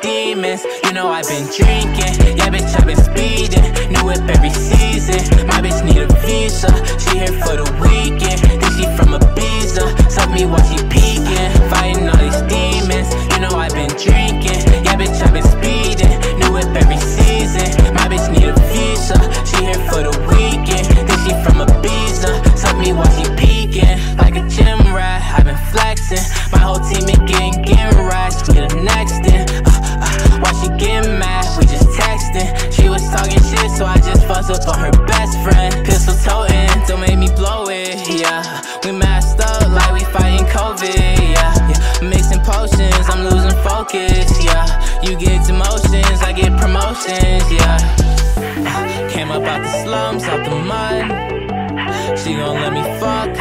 demons. You know I've been drinking. Yeah, bitch, I've been speeding. New whip every season. My bitch need a visa. She here for the weekend. Think she from Ibiza. Suck me while she peeking. Fighting all these demons. You know I've been drinking. Yeah, bitch, I've been speeding. New whip every season. My bitch need a visa. She here for the weekend. Think she from Ibiza. Suck me while she peeking. Like a gym rat. I've been flexing. My whole team been getting, getting up on her best friend. Pistol toting, don't make me blow it. Yeah, we masked up like we fighting COVID. Yeah, yeah. mixing potions, I'm losing focus. Yeah, you get demotions, I get promotions. Yeah, came up out the slums, out the mud. She gon' let me fuck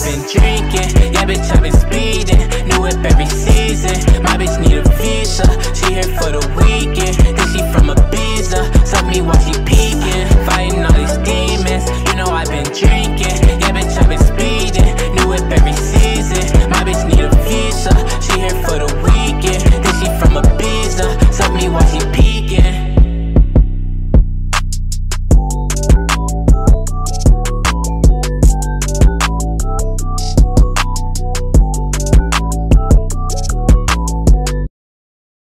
I've been drinking, yeah, bitch, I've been speeding. New whip every season. My bitch need a visa. She here for the weekend. Then she from Ibiza. Suck me while she peeking. Fighting all these demons. You know I've been drinking, yeah, bitch, I've been speeding. New whip every season. My bitch need a visa. She here for the weekend. Then she from Ibiza. Suck me while she